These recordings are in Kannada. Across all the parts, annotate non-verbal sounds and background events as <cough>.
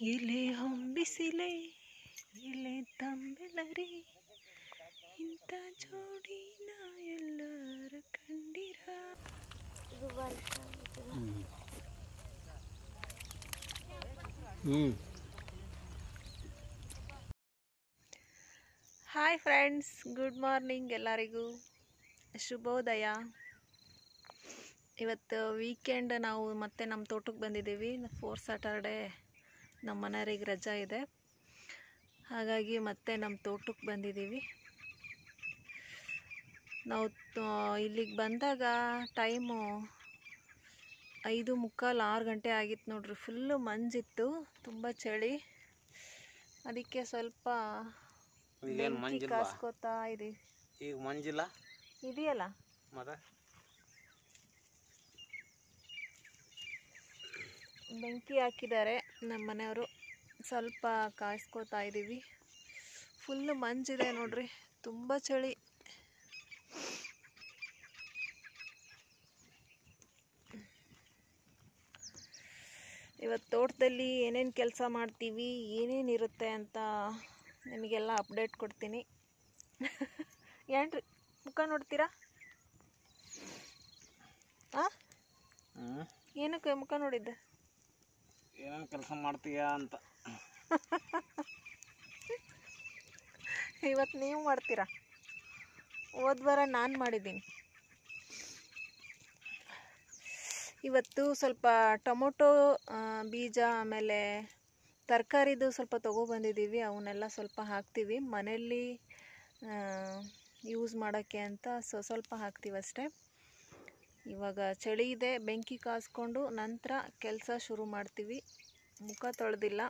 ಇಲೆ ಹೊಂಬಿಸಿಲೆ ಇಲೆ ತಂಬೆಲರಿ. ಇಂಥ ನಾ ಎಲ್ಲರ ಕಂಡಿರ? ಹಾಯ್ ಫ್ರೆಂಡ್ಸ್ ಗುಡ್ ಮಾರ್ನಿಂಗ್ ಎಲ್ಲರಿಗೂ. ಶುಭೋದಯ. ಇವತ್ತು ವೀಕೆಂಡ್ ನಾವು ಮತ್ತೆ ನಮ್ಮ ತೋಟಕ್ಕೆ ಬಂದಿದ್ದೀವಿ. ಫೋರ್ ಸ್ಯಾಟರ್ಡೇ ನಮ್ಮ ಮನೆಯವ್ರಿಗೆ ರಜಾ ಇದೆ. ಹಾಗಾಗಿ ಮತ್ತೆ ನಮ್ಮ ತೋಟಕ್ಕೆ ಬಂದಿದ್ದೀವಿ. ನಾವು ಇಲ್ಲಿಗೆ ಬಂದಾಗ ಟೈಮು ಐದು ಮುಕ್ಕಾಲು ಆರು ಗಂಟೆ ಆಗಿತ್ತು ನೋಡ್ರಿ. ಫುಲ್ಲು ಮಂಜಿತ್ತು ತುಂಬ ಚಳಿ. ಅದಕ್ಕೆ ಸ್ವಲ್ಪ ಕಾಸ್ಕೋತಾ ಇದೀವಿ. ಈಗ ಮಂಜಿಲ್ಲ? ಇದೆಯಲ್ಲ? ಮತ್ತೆ? ಬೆಂಕಿ ಹಾಕಿದ್ದಾರೆ ನಮ್ಮ ಮನೆಯವರು. ಸ್ವಲ್ಪ ಕಾಯಿಸ್ಕೋತಾ ಇದ್ದೀವಿ ಫುಲ್ ಮಂಜಿದೆ ನೋಡ್ರಿ. ತುಂಬ ಚಳಿ. ಇವತ್ತು ತೋಟದಲ್ಲಿ ಏನೇನು ಕೆಲಸ ಮಾಡ್ತೀವಿ ಏನೇನು ಇರುತ್ತೆ ಅಂತ ನಿಮಗೆಲ್ಲ ಅಪ್ಡೇಟ್ ಕೊಡ್ತೀನಿ. ಏನ್ರಿ? ಮುಖ ನೋಡ್ತೀರಾ? ಆ? ಏನಕ್ಕೆ ಮುಖ ನೋಡಿದ್ದೆ? ಏನೇನು ಕೆಲಸ ಮಾಡ್ತೀಯಾ ಅಂತ. ಇವತ್ತು ನೀವು ಮಾಡ್ತೀರಾ? ಹೋದ್ವಾರ ನಾನು ಮಾಡಿದ್ದೀನಿ. ಇವತ್ತು ಸ್ವಲ್ಪ ಟೊಮೊಟೊ ಬೀಜ ಆಮೇಲೆ ತರಕಾರಿದು ಸ್ವಲ್ಪ ತೊಗೊಬಂದಿದ್ದೀವಿ ಅವನ್ನೆಲ್ಲ ಸ್ವಲ್ಪ ಹಾಕ್ತೀವಿ. ಮನೆಯಲ್ಲಿ ಯೂಸ್ ಮಾಡೋಕ್ಕೆ ಅಂತ ಸೊ ಸ್ವಲ್ಪ ಹಾಕ್ತೀವಷ್ಟೇ ಇವಾಗ ಚಳಿ ಇದೆ ಬೆಂಕಿ ಕಾಸ್ಕೊಂಡು ನಂತರ ಕೆಲಸ ಶುರು ಮಾಡ್ತೀವಿ. ಮುಖ ತೊಳೆದಿಲ್ಲ.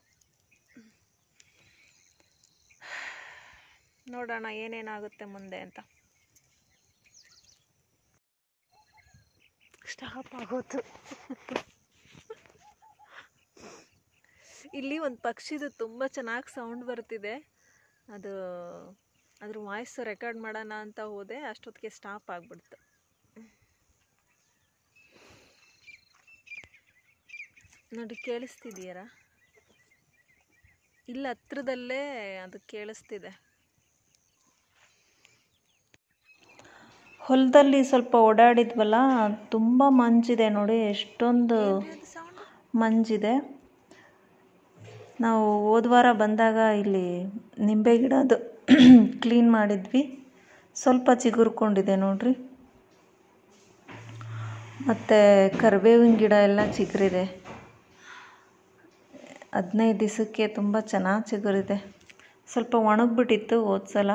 ನೋಡೋಣ ಏನೇನಾಗುತ್ತೆ ಮುಂದೆ ಅಂತ. ಸ್ಟಾಪ್ ಆಗೋತು ಇಲ್ಲಿ ಒಂದು ಪಕ್ಷಿದು ತುಂಬ ಚೆನ್ನಾಗಿ ಸೌಂಡ್ ಬರ್ತಿದೆ. ಅದು ಅದ್ರ ವಾಯ್ಸ್ ರೆಕಾರ್ಡ್ ಮಾಡೋಣ ಅಂತ ಹೋದೆ ಅಷ್ಟೊತ್ತಿಗೆ ಸ್ಟಾಪ್ ಆಗಿಬಿಡ್ತು. ನೋಡಿ ಕೇಳಿಸ್ತಿದೆಯರ ಇಲ್ಲ ಹತ್ರದಲ್ಲೇ ಅದು ಕೇಳಿಸ್ತಿದೆ. ಹೊಲದಲ್ಲಿ ಸ್ವಲ್ಪ ಓಡಾಡಿದ್ವಲ್ಲ ತುಂಬ ಮಂಜಿದೆ ನೋಡಿ ಎಷ್ಟೊಂದು ಮಂಜಿದೆ. ನಾವು ಹೋದ್ವಾರ ಬಂದಾಗ ಇಲ್ಲಿ ನಿಂಬೆ ಗಿಡದು ಕ್ಲೀನ್ ಮಾಡಿದ್ವಿ. ಸ್ವಲ್ಪ ಚಿಗುರ್ಕೊಂಡಿದೆ ನೋಡ್ರಿ. ಮತ್ತು ಕರಿಬೇವಿನ ಗಿಡ ಎಲ್ಲ ಚಿಗುರಿದೆ. ಹದಿನೈದು ದಿವಸಕ್ಕೆ ತುಂಬ ಚೆನ್ನಾಗಿ ಚಿಗುರಿದೆ. ಸ್ವಲ್ಪ ಒಣಗಿಬಿಟ್ಟಿತ್ತು ಹೋದ ಸಲ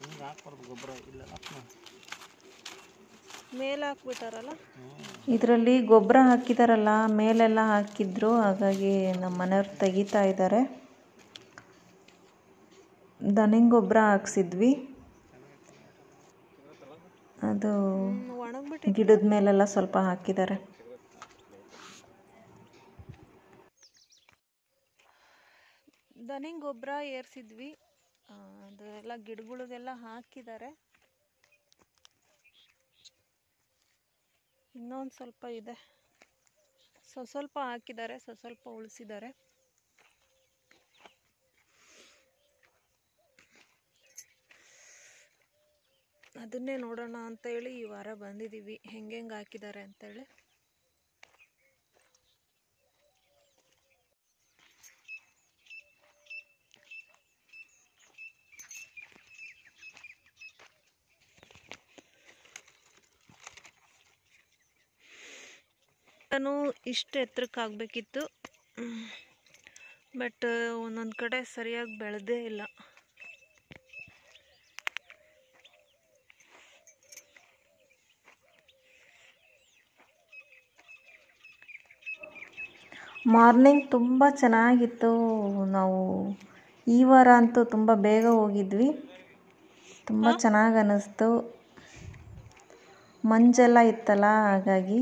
ಹಿಂಗೆ ಹಾಕ್ಬಾರ್ದು ಗೊಬ್ಬರ ಇಲ್ಲ ಹಾಕ್ನ. ಮೇಲೆ ಹಾಕ್ಬಿಟ್ಟಾರಲ್ಲ? ಇದರಲ್ಲಿ ಗೊಬ್ಬರ ಹಾಕಿದಾರಲ್ಲ ಮೇಲೆಲ್ಲ ಹಾಕಿದ್ರು ಹಾಗಾಗಿ ನಮ್ಮ ಮನೆಯವ್ರು ತೆಗಿತಾ ಇದ್ದಾರೆ ದನಿಂಗ್ ಗೊಬ್ಬರ ಹಾಕ್ಸಿದ್ವಿ. ಅದು ಗಿಡದ ಮೇಲೆಲ್ಲ ಸ್ವಲ್ಪ ಹಾಕಿದ್ದಾರೆ. ದನಿಂಗ್ ಗೊಬ್ಬರ ಏರ್ಸಿದ್ವಿ ಅದೆಲ್ಲ ಗಿಡಗಳಿಗೆಲ್ಲ ಹಾಕಿದ್ದಾರೆ. ಇನ್ನೊಂದು ಸ್ವಲ್ಪ ಇದೆ. ಸ್ವಸ್ವಲ್ಪ ಹಾಕಿದ್ದಾರೆ ಸ್ವ ಸ್ವಲ್ಪ ಉಳಿಸಿದ್ದಾರೆ. ಅದನ್ನೇ ನೋಡೋಣ ಅಂತೇಳಿ ಈ ವಾರ ಬಂದಿದ್ದೀವಿ. ಹೆಂಗೆ ಹೆಂಗೆ ಹಾಕಿದ್ದಾರೆ ಅಂತೇಳಿ ನಾನು ಇಷ್ಟು ಎತ್ತರಕ್ಕೆ ಆಗಬೇಕಿತ್ತು ಬಟ್ ಒಂದೊಂದು ಕಡೆ ಸರಿಯಾಗಿ ಬೆಳೆದೇ ಇಲ್ಲ. ಮಾರ್ನಿಂಗ್ ತುಂಬ ಚೆನ್ನಾಗಿತ್ತು. ನಾವು ಈ ವಾರ ಅಂತೂ ತುಂಬ ಬೇಗ ಹೋಗಿದ್ವಿ. ತುಂಬ ಚೆನ್ನಾಗಿ ಅನ್ನಿಸ್ತು ಮಂಜೆಲ್ಲ ಇತ್ತಲ್ಲ ಹಾಗಾಗಿ.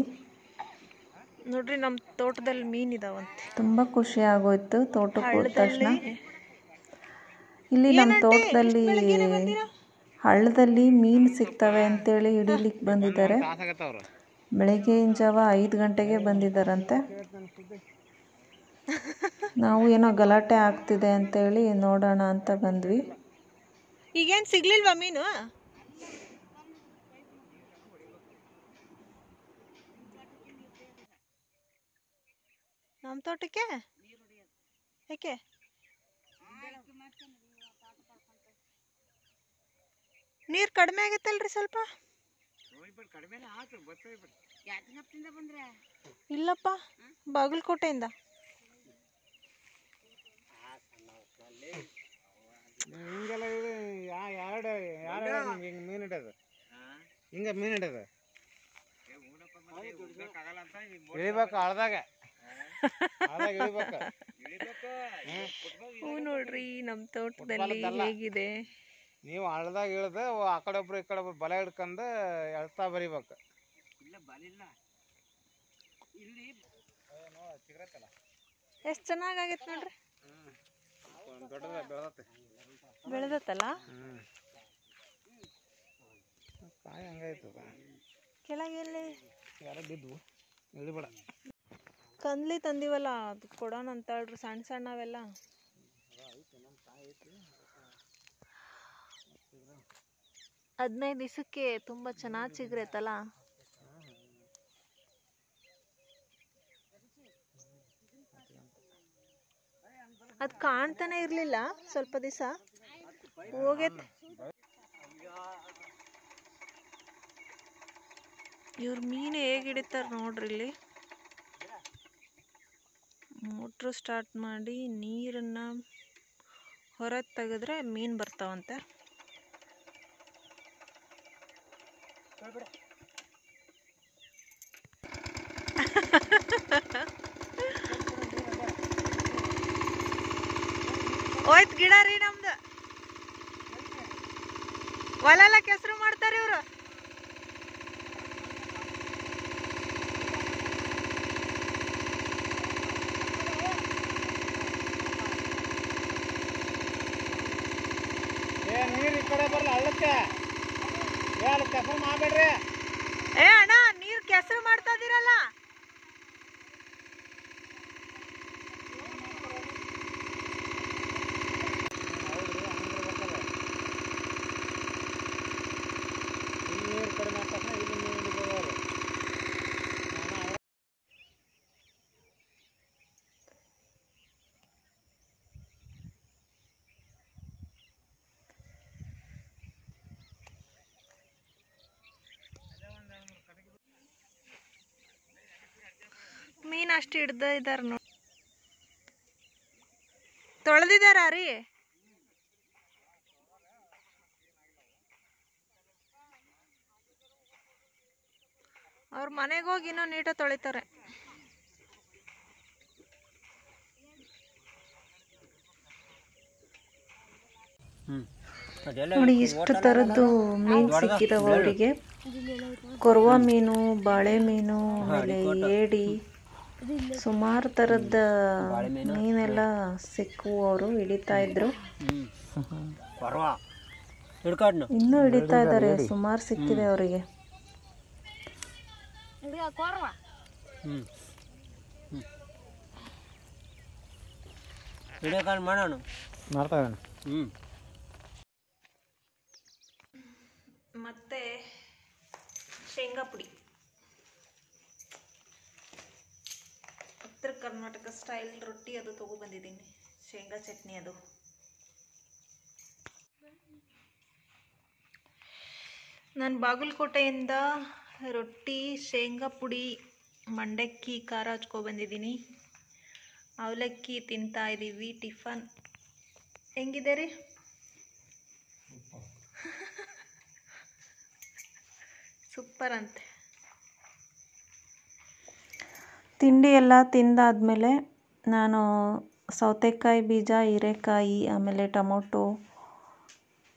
ನೋಡ್ರಿ ನಮ್ಮ ತೋಟದಲ್ಲಿ ಮೀನು ಇದಾವಂತೆ. ತುಂಬ ಖುಷಿ ಆಗೋಯ್ತು ತೋಟಕ್ಕೆ ಹೋದ ತಕ್ಷಣ. ಇಲ್ಲಿ ನಮ್ಮ ತೋಟದಲ್ಲಿ ಹಳ್ಳದಲ್ಲಿ ಮೀನು ಸಿಗ್ತವೆ ಅಂತೇಳಿ ಹಿಡೀಲಿಕ್ಕೆ ಬಂದಿದ್ದಾರೆ. ಬೆಳಗ್ಗೆಯಿಂದ ಜಾವ ಐದು ಗಂಟೆಗೆ ಬಂದಿದ್ದಾರಂತೆ. ನಾವು ಏನೋ ಗಲಾಟೆ ಆಗ್ತಿದೆ ಅಂತೇಳಿ ನೋಡೋಣ ಅಂತ ಬಂದ್ವಿ. ಈಗೇನು ಸಿಗ್ಲಿಲ್ವಾ ಮೀನು? ನಮ್ಮ ತೋಟಕ್ಕೆ? ಯಾಕೆ ನೀರು ಕಡಿಮೆ ಆಗೈತಲ್ರಿ ಸ್ವಲ್ಪ? ಇಲ್ಲಪ್ಪ ಬಾಗಲಕೋಟೆಯಿಂದ. ಹಿಂಗೆಲ್ಲ ಇದು ಯಾ ಎರಡು ಯಾರು ನಿಮ್ಗೆ ಹಿಂಗೆ ಮೀನು ಹಿಡಿಯೋದು? ಹಿಂಗೆ ಮೀನು ಹಿಡಿಯೋದು? ಇಳಿಬೇಕು ಅಳ್ದಾಗ ಇಳಿಬೇಕು. ಹ್ಞೂ ನೋಡ್ರಿ ನಮ್ಮ ತೋಟದಲ್ಲಿ ಹೇಗಿದೆ? ನೀವು ಹಳ್ದಾಗ ಇಳ್ದು ಆ ಕಡೆ ಒಬ್ರು ಈ ಕಡೆ ಒಬ್ರು ಬಲ ಹಿಡ್ಕೊಂಡು ಎಳ್ತಾ ಬರಿಬೇಕು. ಎಷ್ಟು ಚೆನ್ನಾಗಾಗೈತೆ ನೋಡ್ರಿ? ಬೆಳೆದತ್ತಲ್ಲ ಕಾಯಿ ಹಂಗಾಯ್ತು ಕೆಳಗೆ ಎಲ್ಲಿ? ಯಾರೋ ಬಿದ್ವು ಇಳಿಬೇಡ ಕಂದ್ಲಿ ತಂದಿವಲ್ಲ ಅದು ಕೊಡೋಣ ಅಂತ ಹೇಳ್ರಿ ಸಣ್ಣ ಸಣ್ಣವೆಲ್ಲ. ಹದಿನೈದು ದಿವಸಕ್ಕೆ ತುಂಬ ಚೆನ್ನಾಗಿ ಚಿಗ್ರೈತಲ್ಲ? ಅದು ಕಾಣ್ತಾನೆ ಇರಲಿಲ್ಲ ಸ್ವಲ್ಪ ದಿವಸ. ಹೋಗೈತೆ. ಇವ್ರ ಮೀನು ಹೇಗೆ ಹಿಡಿತಾರೆ ನೋಡ್ರಿ ಇಲ್ಲಿ. ಮೋಟ್ರು ಸ್ಟಾರ್ಟ್ ಮಾಡಿ ನೀರನ್ನು ಹೊರ ತೆಗೆದ್ರೆ ಮೀನು ಬರ್ತಾವಂತೆ. <laughs> ಹೋಯ್ತು ಗಿಡ ರೀ ನಮ್ದು. ಒಲೆಲ್ಲ ಕೆಸರು ಮಾಡ್ತಾರೆ ಇವರು. ಏ ನೀರು ಈ ಕಡೆ ಬರಲ್ಲ ಅಲ್ಲಕ್ಕೆ ಕೆಸರು ಮಾಡಬೇಡ್ರಿ. ಏ ಅಣ್ಣ ನೀರು ಕೆಸರು ಮಾಡ್ತಾ ಇದೀರಲ್ಲ ಇಲ್ಲಿ ನೀರು ಕಡಿಮೆ ಆದ ತಕ್ಷಣ ಇಲ್ಲಿ ನೀರು ಹಿಡಿಬೋದು ಅವ್ರು. ಮೀನ್ ಅಷ್ಟು ಹಿಡ್ದ ಇದಾರ ನೋಡಿ. ತೊಳೆದಿದಾರ ರೀ? ಅವ್ರ ಮನೆಗೆ ಹೋಗಿ ಇನ್ನೂ ನೀಟಾಗಿ ತೊಳಿತಾರೆ. ನೋಡಿ, ಇಷ್ಟು ತರದ್ದು ಮೀನು ಸಿಕ್ಕಿದಾವ ಅವರಿಗೆ. ಕೊರ್ವಾ ಮೀನು, ಬಾಳೆ ಮೀನು, ಆಮೇಲೆ ಏಡಿ. ಸುಮಾರು ಥರದ ಮೀನೆಲ್ಲ ಸಿಕ್ಕು ಅವರು ಹಿಡಿತಾ ಇದ್ರು. ಇನ್ನು ಹಿಡಿತಾ ಇದ್ದಾರೆ ಸುಮಾರು ಸಿಕ್ಕಿದೆ ಅವರಿಗೆ. ಮಾಡೋಣ ಮಾಡ್ತಾ ಹ್ಮ್. ಹ್ಞೂ ಮತ್ತೆ ಶೇಂಗಾ ಪುಡಿ ಉತ್ತರ ಕರ್ನಾಟಕ ಸ್ಟೈಲ್ ರೊಟ್ಟಿ ಅದು ತಗೊಬಂದಿದ್ದೀನಿ ಶೇಂಗಾ ಚಟ್ನಿ ಅದು. ನಾನು ಬಾಗಲಕೋಟೆಯಿಂದ ರೊಟ್ಟಿ, ಶೇಂಗಾ ಪುಡಿ, ಮಂಡಕ್ಕಿ, ಖಾರ ಹಚ್ಕೊಬಂದಿದ್ದೀನಿ ಅವಲಕ್ಕಿ ತಿಂತಾ ಇದ್ದೀವಿ ಟಿಫನ್. ಹೆಂಗಿದೆ ರೀ? ಸೂಪರ್ ಅಂತೆ. ತಿಂಡಿ ಎಲ್ಲ ತಿಂದಾದ್ಮೇಲೆ ನಾನು ಸೌತೆಕಾಯಿ ಬೀಜ, ಹೀರೆಕಾಯಿ, ಆಮೇಲೆ ಟೊಮೊಟೊ,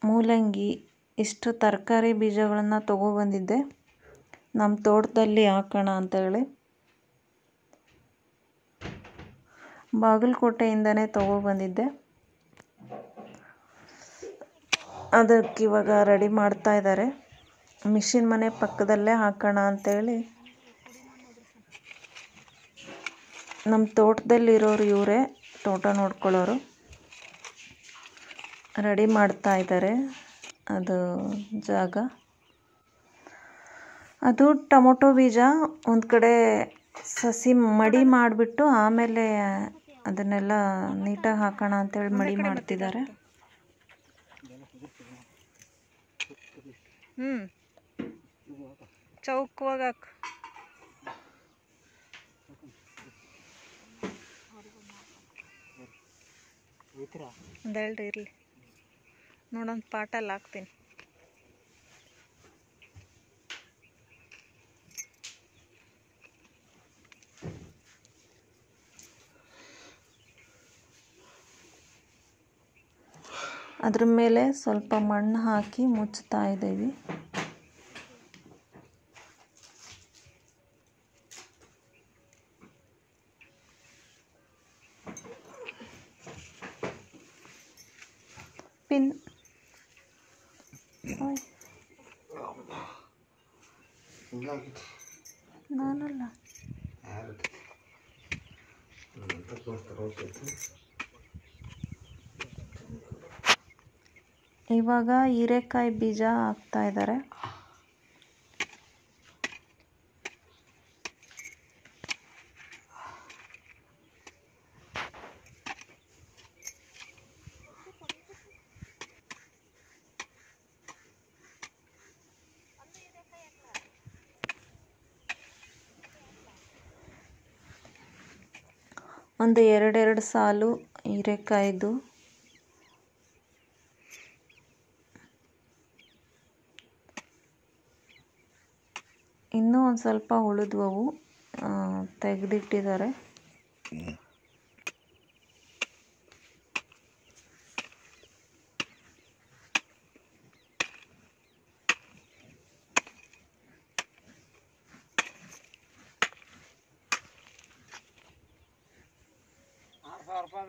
ಮೂಲಂಗಿ, ಇಷ್ಟು ತರಕಾರಿ ಬೀಜಗಳನ್ನು ತೊಗೊಬಂದಿದ್ದೆ. ನಮ್ಮ ತೋಟದಲ್ಲಿ ಹಾಕೋಣ ಅಂತೇಳಿ ಬಾಗಲಕೋಟೆಯಿಂದನೇ ತೊಗೊಬಂದಿದ್ದೆ. ಅದಕ್ಕೆ ಇವಾಗ ರೆಡಿ ಮಾಡ್ತಾ ಇದ್ದಾರೆ. ಮಿಷಿನ್ ಮನೆ ಪಕ್ಕದಲ್ಲೇ ಹಾಕೋಣ ಅಂತೇಳಿ ನಮ್ಮ ತೋಟದಲ್ಲಿರೋರು ಇವರೇ. ತೋಟ ನೋಡ್ಕೊಳ್ಳೋರು ರೆಡಿ ಮಾಡ್ತಾ ಇದ್ದಾರೆ. ಅದು ಜಾಗ. ಅದು ಟೊಮೊಟೊ ಬೀಜ ಒಂದು ಕಡೆ ಸಸಿ ಮಡಿ ಮಾಡಿಬಿಟ್ಟು ಆಮೇಲೆ ಅದನ್ನೆಲ್ಲ ನೀಟಾಗಿ ಹಾಕೋಣ ಅಂತೇಳಿ ಮಡಿ ಮಾಡ್ತಿದ್ದಾರೆ. ಹ್ಞೂ ಚೌಕವಾಗಿ ಹಾಕು ಒಂದು ಹೇಳ್ರಿ ಇರಲಿ. ನೋಡೊಂದು ಪಾಟಲ್ಲಿ ಹಾಕ್ತೀನಿ. ಅದ್ರ ಮೇಲೆ ಸ್ವಲ್ಪ ಮಣ್ಣು ಹಾಕಿ ಮುಚ್ತಾ ಇದ್ದೀವಿ. ಇವಾಗ ಹೀರೆಕಾಯಿ ಬೀಜ ಹಾಕ್ತಾ ಇದ್ದಾರೆ. ಒಂದು ಎರಡೆರಡು ಸಾಲು ಹೀರೆಕಾಯ್ದು ಇನ್ನೂ ಒಂದು ಸ್ವಲ್ಪ ಉಳಿದ್ವವು ತೆಗೆದಿಟ್ಟಿದ್ದಾರೆ.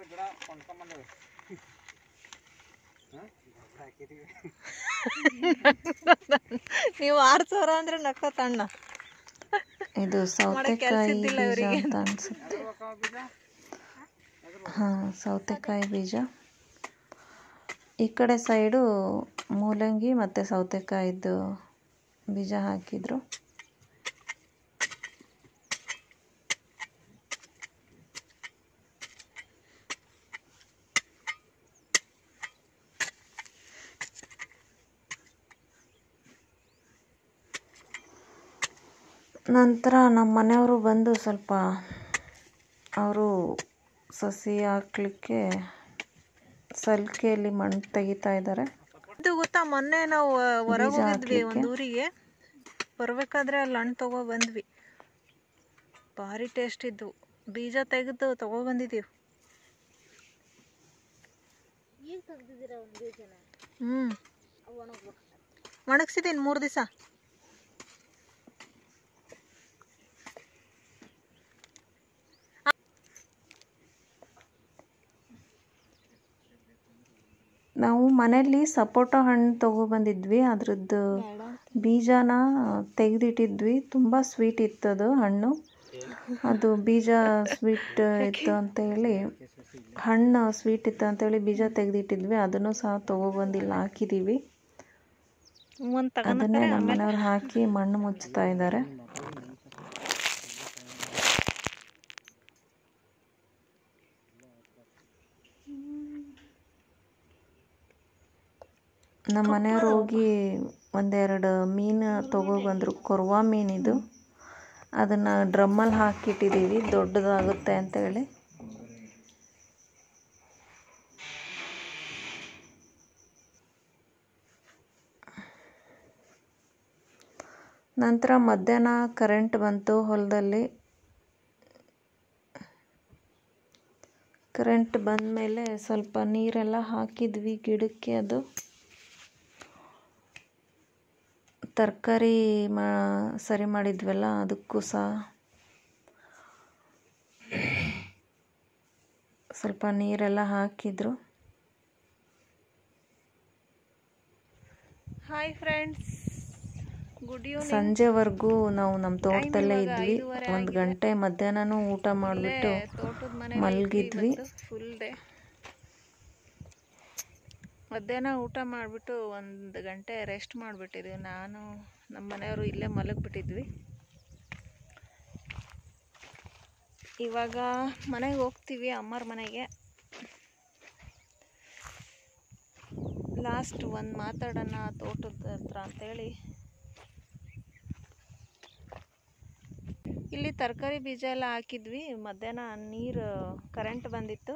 ಗಿಡ <laughs> ನೀವು ಆರು ಸಾವಿರ ಅಂದ್ರೆ ನಕ್ಕ ತಣ್ಣ. ಇದು ಸೌತೆಕಾಯಿ ಬೀಜ ಅಂತ ಅನ್ಸುತ್ತೆ. ಹಾಂ ಸೌತೆಕಾಯಿ ಬೀಜ. ಈ ಕಡೆ ಸೈಡು ಮೂಲಂಗಿ ಮತ್ತು ಸೌತೆಕಾಯಿದು ಬೀಜ ಹಾಕಿದ್ರು. ನಂತರ ನಮ್ಮ ಮನೆಯವರು ಬಂದು ಸ್ವಲ್ಪ ಅವರು ಸಸಿ ಹಾಕ್ಲಿಕ್ಕೆ ಸಲಿಕೆಯಲ್ಲಿ ಮಣ್ಣು ತೆಗಿತಾ ಇದ್ದಾರೆ. ಇದು ಗೊತ್ತಾ ಮೊನ್ನೆ ನಾವು ಹೊರಗೆ ಹೋಗಿದ್ವಿ ಒಂದು ಊರಿಗೆ. ಬರಬೇಕಾದ್ರೆ ಅಲ್ಲಿ ಹಣ್ಣು ತಗೋ ಬಂದ್ವಿ. ಭಾರಿ ಟೇಸ್ಟ್ ಇದ್ವು. ಬೀಜ ತೆಗೆದು ತಗೋ ಬಂದಿದ್ದೀವಿ ಹ್ಞೂ ಒಣಗಿಸಿದ್ದೀನಿ ಮೂರು ದಿವಸ? ನಾವು ಮನೆಯಲ್ಲಿ ಸಪೋಟ ಹಣ್ಣು ತೊಗೊಬಂದಿದ್ವಿ ಅದ್ರದ್ದು ಬೀಜನ ತೆಗೆದಿಟ್ಟಿದ್ವಿ. ತುಂಬ ಸ್ವೀಟ್ ಇತ್ತದು ಹಣ್ಣು. ಅದು ಬೀಜ ಸ್ವೀಟ್ ಇತ್ತು ಅಂತೇಳಿ ಹಣ್ಣು ಸ್ವೀಟ್ ಇತ್ತು ಅಂತೇಳಿ ಬೀಜ ತೆಗೆದಿಟ್ಟಿದ್ವಿ. ಅದನ್ನು ಸಹ ತೊಗೊಬಂದಿಲ್ಲ ಹಾಕಿದ್ದೀವಿ ಅದನ್ನೇ ನಮ್ಮ ಮನೆಯವ್ರು ಹಾಕಿ ಮಣ್ಣು ಮುಚ್ತಾ ಇದ್ದಾರೆ. ನಮ್ಮ ಮನೆಯವ್ರು ಹೋಗಿ ಒಂದೆರಡು ಮೀನು ತಗೊಬಂದರು ಕೊರ್ವಾ ಮೀನಿದು ಅದನ್ನು ಡ್ರಮ್ಮಲ್ಲಿ ಹಾಕಿಟ್ಟಿದ್ದೀವಿ. ದೊಡ್ಡದಾಗುತ್ತೆ ಅಂತೇಳಿ. ನಂತರ ಮಧ್ಯಾಹ್ನ ಕರೆಂಟ್ ಬಂತು ಹೊಲದಲ್ಲಿ. ಕರೆಂಟ್ ಬಂದ ಮೇಲೆ ಸ್ವಲ್ಪ ನೀರೆಲ್ಲ ಹಾಕಿದ್ವಿ ಗಿಡಕ್ಕೆ ಅದು. ತರಕಾರಿ ಮಾ ಸರಿ ಮಾಡಿದ್ವಲ್ಲ ಅದಕ್ಕೂ ಸಹ ಸ್ವಲ್ಪ ನೀರೆಲ್ಲ ಹಾಕಿದ್ರು. ಹಾಯ್ ಫ್ರೆಂಡ್ಸ್ ಗುಡ್ ಸಂಜೆವರೆಗೂ ನಾವು ನಮ್ಮ ತೋಟದಲ್ಲೇ ಇದ್ವಿ. ಒಂದು ಗಂಟೆ ಮಧ್ಯಾಹ್ನನೂ ಊಟ ಮಾಡಿಬಿಟ್ಟು ಮಲಗಿದ್ವಿ. ಫುಲ್ ಡೇ ಮಧ್ಯಾಹ್ನ ಊಟ ಮಾಡಿಬಿಟ್ಟು ಒಂದು ಗಂಟೆ ರೆಸ್ಟ್ ಮಾಡಿಬಿಟ್ಟಿದ್ವಿ. ನಾನು ನಮ್ಮ ಮನೆಯವರು ಇಲ್ಲೇ ಮಲಗಿಬಿಟ್ಟಿದ್ವಿ. ಇವಾಗ ಮನೆಗೆ ಹೋಗ್ತೀವಿ, ಅಮ್ಮರ ಮನೆಗೆ. ಲಾಸ್ಟ್ ಒಂದು ಮಾತಾಡೋಣ ತೋಟದ ಹತ್ರ ಅಂತೇಳಿ. ಇಲ್ಲಿ ತರಕಾರಿ ಬೀಜ ಎಲ್ಲ ಹಾಕಿದ್ವಿ. ಮಧ್ಯಾಹ್ನ ನೀರು ಕರೆಂಟ್ ಬಂದಿತ್ತು.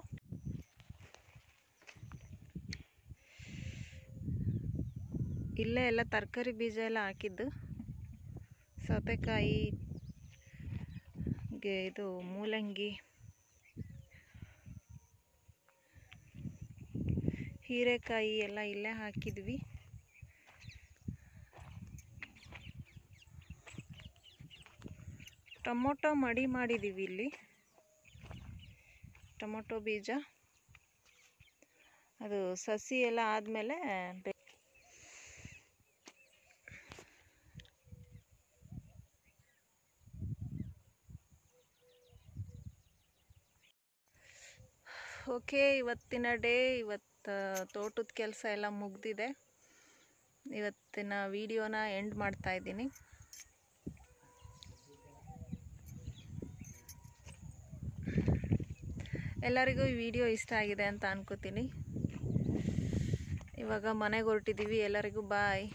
ಇಲ್ಲೇ ಎಲ್ಲ ತರಕಾರಿ ಬೀಜ ಎಲ್ಲ ಹಾಕಿದ್ದು. ಸೌತೆಕಾಯಿ ಇದು ಮೂಲಂಗಿ, ಹೀರೆಕಾಯಿ ಎಲ್ಲ ಇಲ್ಲೇ ಹಾಕಿದ್ವಿ. ಟೊಮೊಟೊ ಮಡಿ ಮಾಡಿದ್ದೀವಿ ಇಲ್ಲಿ. ಟೊಮೊಟೊ ಬೀಜ. ಅದು ಸಸಿ ಎಲ್ಲ ಆದಮೇಲೆ ಓಕೆ, ಇವತ್ತಿನ ಡೇ, ಇವತ್ತು ತೋಟದ ಕೆಲಸ ಎಲ್ಲ ಮುಗ್ದಿದೆ. ಇವತ್ತಿನ ವಿಡಿಯೋನ ಎಂಡ್ ಮಾಡ್ತಾ ಇದ್ದೀನಿ. ಎಲ್ಲರಿಗೂ ಈ ವಿಡಿಯೋ ಇಷ್ಟ ಆಗಿದೆ ಅಂತ ಅನ್ಕೋತೀನಿ. ಇವಾಗ ಮನೆಗೆ ಹೊರಟಿದ್ದೀವಿ ಎಲ್ಲರಿಗೂ ಬಾಯ್